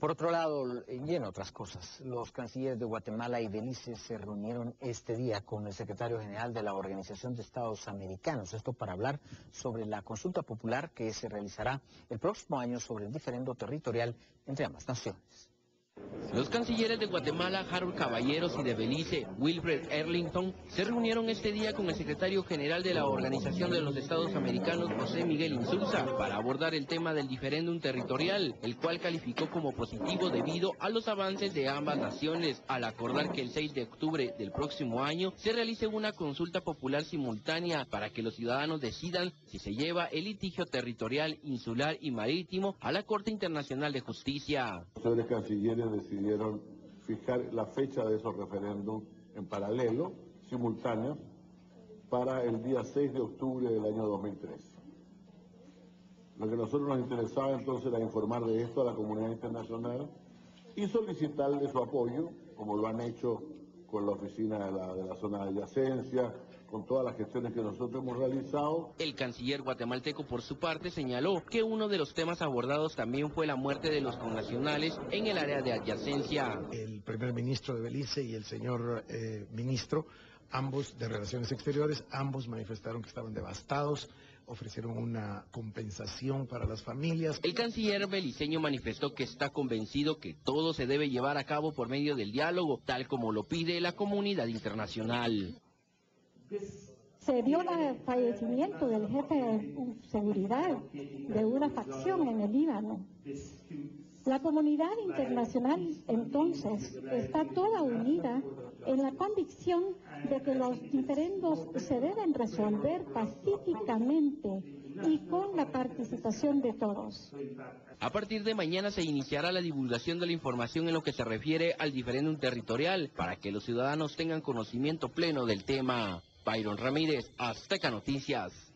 Por otro lado, y en otras cosas, los cancilleres de Guatemala y Belice se reunieron este día con el secretario general de la Organización de Estados Americanos, esto para hablar sobre la consulta popular que se realizará el próximo año sobre el diferendo territorial entre ambas naciones. Los cancilleres de Guatemala, Harold Caballeros, y de Belice, Wilfred Erlington, se reunieron este día con el secretario general de la Organización de los Estados Americanos, José Miguel Insulza, para abordar el tema del diferéndum territorial, el cual calificó como positivo debido a los avances de ambas naciones, al acordar que el 6 de octubre del próximo año se realice una consulta popular simultánea para que los ciudadanos decidan si se lleva el litigio territorial, insular y marítimo a la Corte Internacional de Justicia. Los cancilleres decidieron fijar la fecha de esos referéndums en paralelo, simultáneos, para el día 6 de octubre del año 2003. Lo que a nosotros nos interesaba entonces era informar de esto a la comunidad internacional y solicitarle su apoyo, como lo han hecho con la oficina de la, de la zona de adyacencia, con todas las gestiones que nosotros hemos realizado. El canciller guatemalteco, por su parte, señaló que uno de los temas abordados también fue la muerte de los connacionales en el área de adyacencia. El primer ministro de Belice y el señor eh, ministro, ambos de Relaciones Exteriores, ambos manifestaron que estaban devastados ofrecieron una compensación para las familias. El canciller beliceño manifestó que está convencido que todo se debe llevar a cabo por medio del diálogo, tal como lo pide la comunidad internacional se dio el fallecimiento del jefe de seguridad de una facción en el Líbano. La comunidad internacional entonces está toda unida en la convicción de que los diferendos se deben resolver pacíficamente y con la participación de todos. A partir de mañana se iniciará la divulgación de la información en lo que se refiere al diferéndum territorial para que los ciudadanos tengan conocimiento pleno del tema. Byron Ramírez, Azteca Noticias.